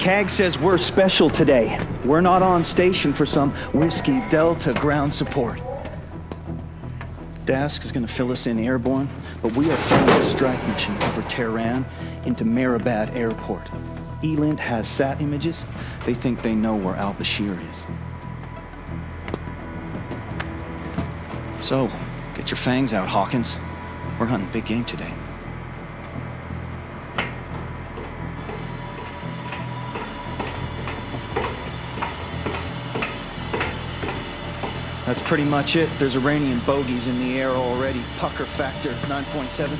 CAG says we're special today. We're not on station for some Whiskey Delta ground support. Dask is going to fill us in airborne, but we are flying a strike mission over Tehran into Mehrabad Airport. Elint has sat images. They think they know where Al Bashir is. So, get your fangs out, Hawkins. We're hunting big game today. That's pretty much it. There's Iranian bogeys in the air already. Pucker factor 9.7.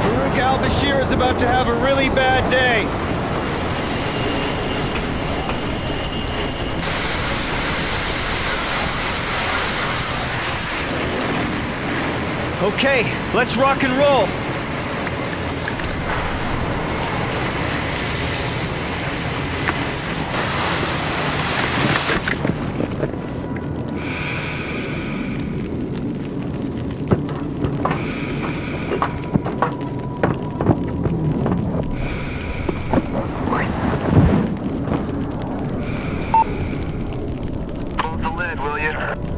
Farouk al-Bashir is about to have a really bad day. Okay, let's rock and roll. Hold the lid, will you?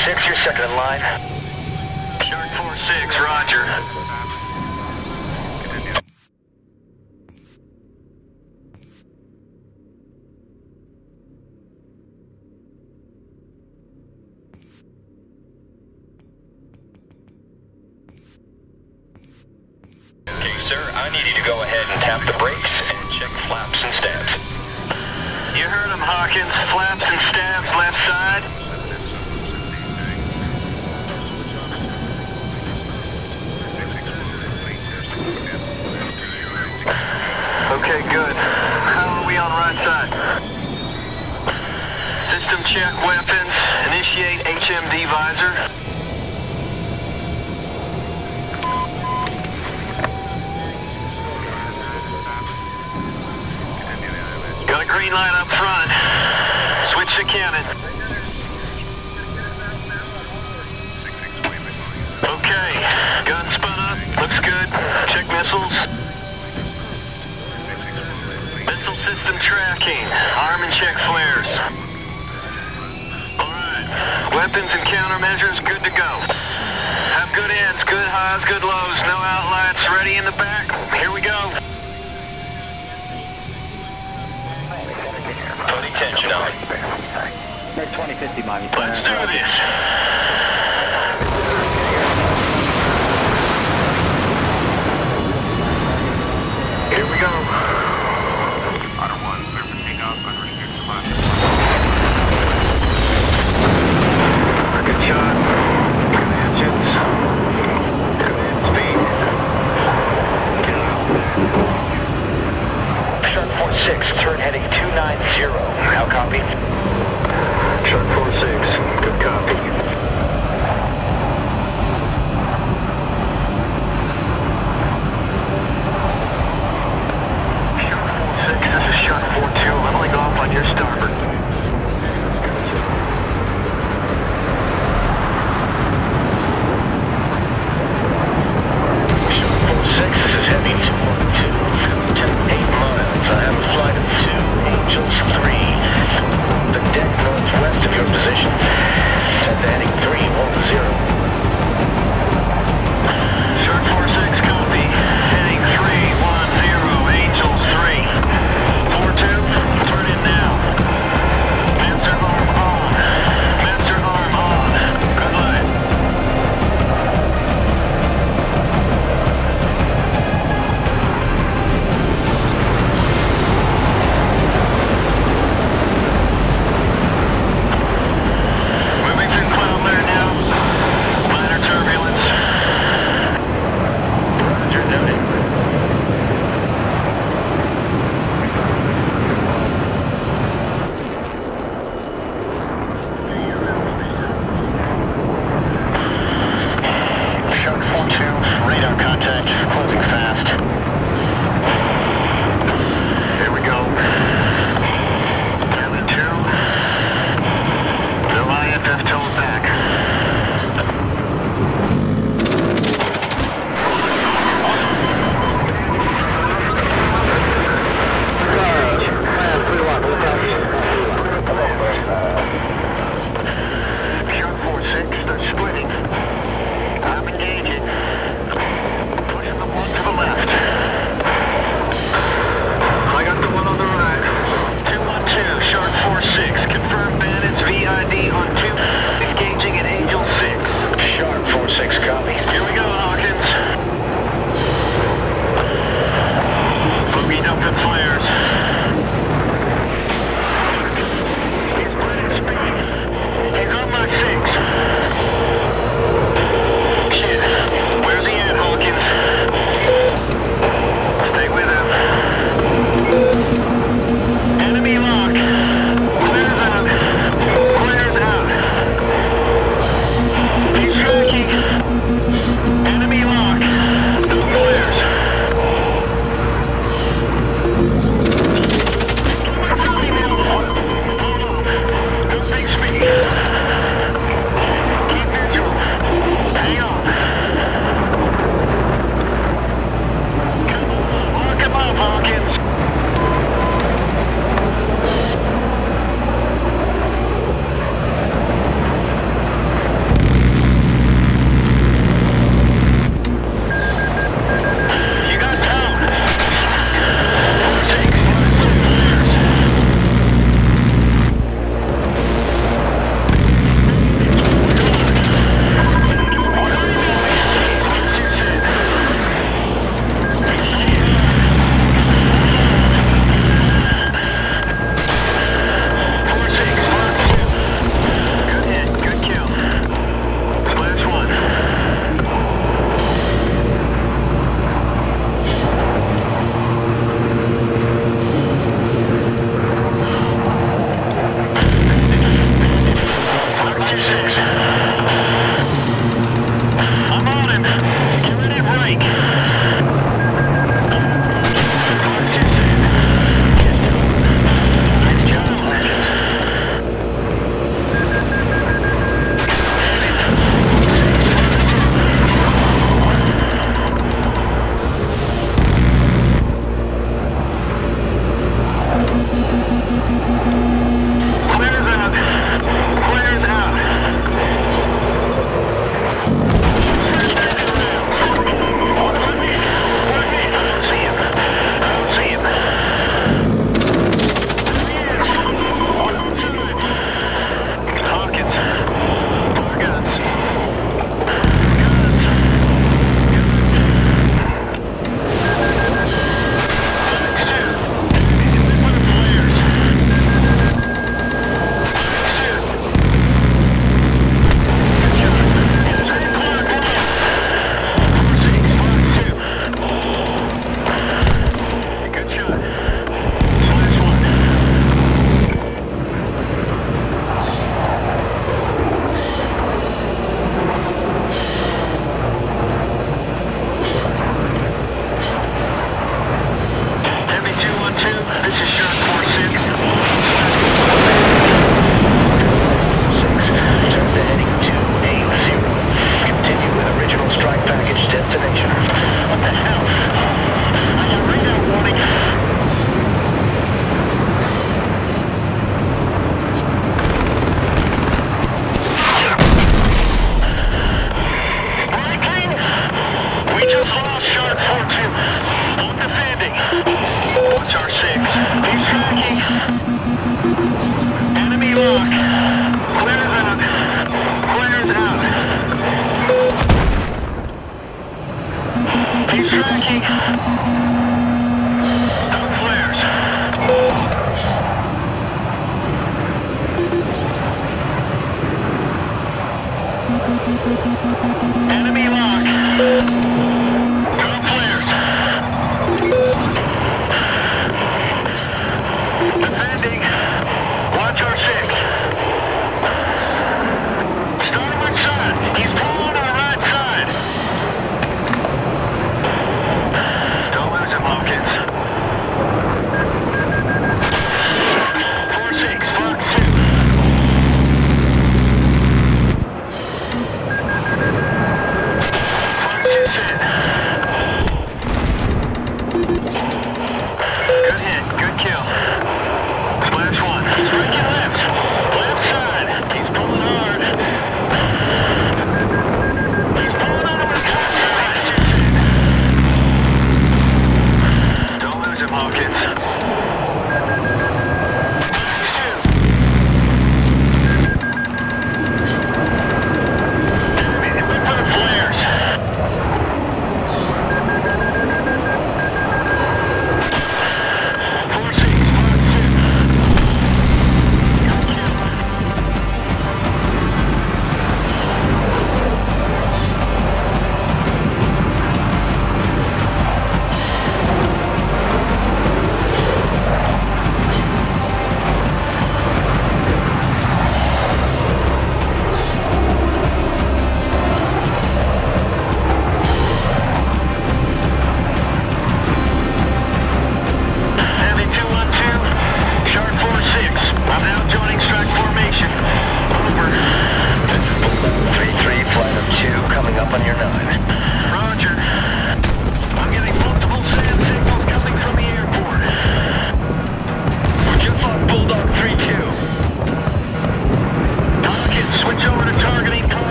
4-6, you're second in line. Shark 4-6, roger. Okay, sir, I need you to go ahead and tap the brakes and check flaps and stabs. You heard him, Hawkins. Flaps and stabs left side. Okay, good. How are we on right side? System check weapons. Initiate HMD visor. Got a green light up Weapons and countermeasures good to go. Have good ends, good highs, good lows. No outlets. Ready in the back. Here we go. Put attention on. Next 2050 Miami. Let's do this.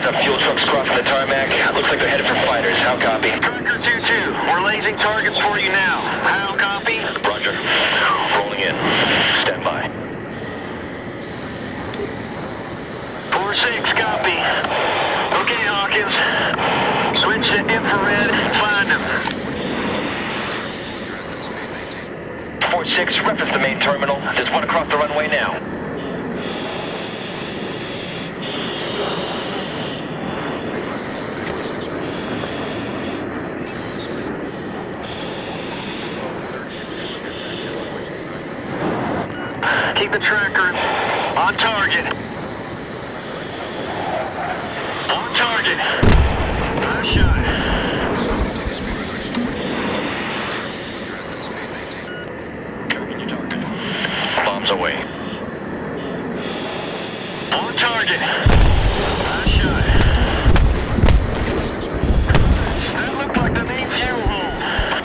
Eyes on fuel trucks crossing the tarmac. Looks like they're headed for fighters. How copy? Tracker 2-2, we're lasing targets for you now. How copy? Roger. Rolling in. Stand by. 4-6, copy. Okay, Hawkins. Switch to infrared, find them. 4-6, reference the main terminal. There's one across the runway now. The tracker on target. On target. Nice shot. Target your target. Bombs away. On target. Nice shot. That looked like the main fuel hole.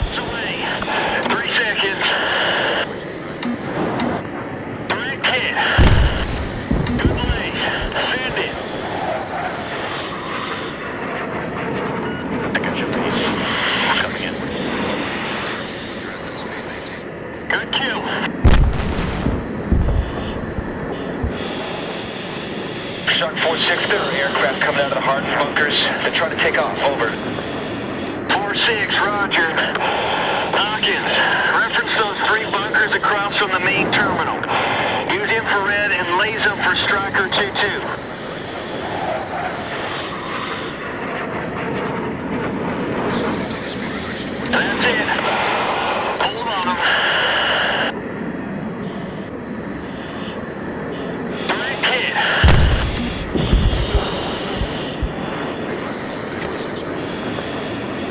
It's away. Three seconds. Direct hit. Good blaze. Send it. I got your base. Coming in. Good kill. Shark 4-6, there are aircraft coming out of the hardened bunkers. They're trying to take off. Over. 4-6, roger. Hawkins, reference those three bunkers across from the main terminal. Use infrared and them for Striker 2-2. That's it. Hold on them. Direct hit.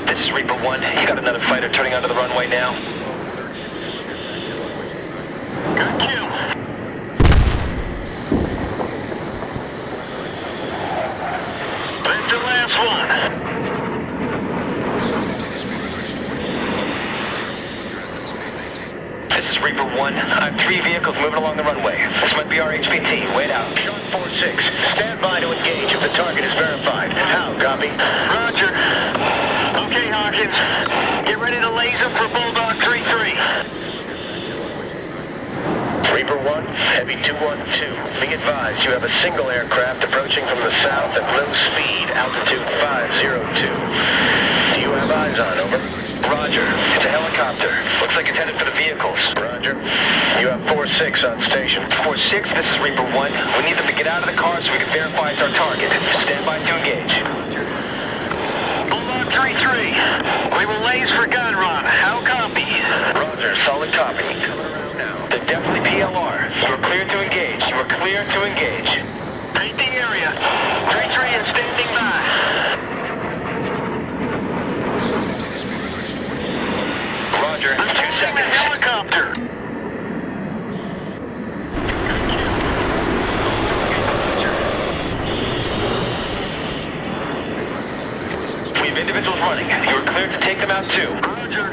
This is Reaper 1. You got another fighter turning onto the runway now. Good kill. That's the last one. This is Reaper 1. I have three vehicles moving along the runway. This might be our HPT. Wait out. Shark 4-6. Stand by to engage if the target is verified. How? Copy? Roger. Okay, Hawkins. Get ready to them for Bulldog 3-3. Reaper 1, Heavy 212. Be advised, you have a single aircraft approaching from the south at low speed, altitude 502. Do you have eyes on, over? Roger. It's a helicopter. Looks like it's headed for the vehicles. Roger. You have 4-6 on station. 4-6, this is Reaper 1. We need them to get out of the car so we can verify it's our target. Stand by to engage. Bulldog 3-3. We will laze for gun run. How copy? Roger, solid copy. Coming around now. They're definitely PLR. You are clear to engage. You are clear to engage. Paint the area. 3-3 is standing by. Helicopter. We have individuals running. You are cleared to take them out too. Roger.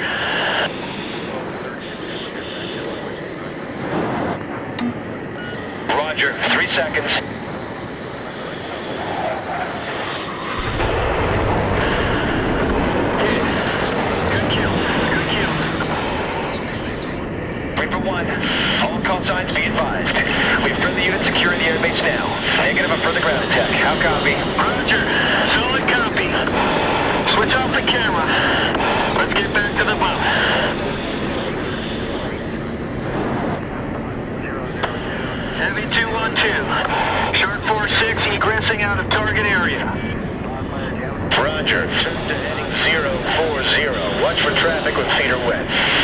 Roger, three seconds. Good kill. Good kill. 1, all call signs be advised. We have friendly units securing the airbase now. Negative on further ground attack. How copy? Roger. Solid copy. Switch off the camera. Let's get back to the boat. Heavy 212. Shark 46 egressing out of target area. Roger, turn to heading 040. Watch for traffic with feet are wet.